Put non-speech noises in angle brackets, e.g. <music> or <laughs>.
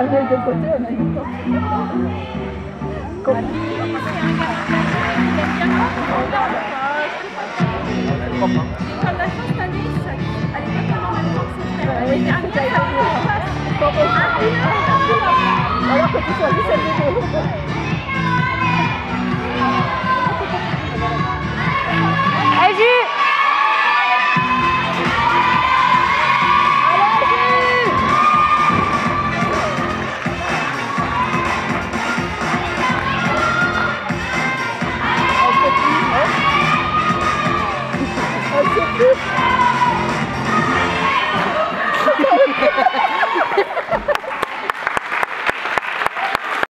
Un œil de côté, un œil Woo! <laughs>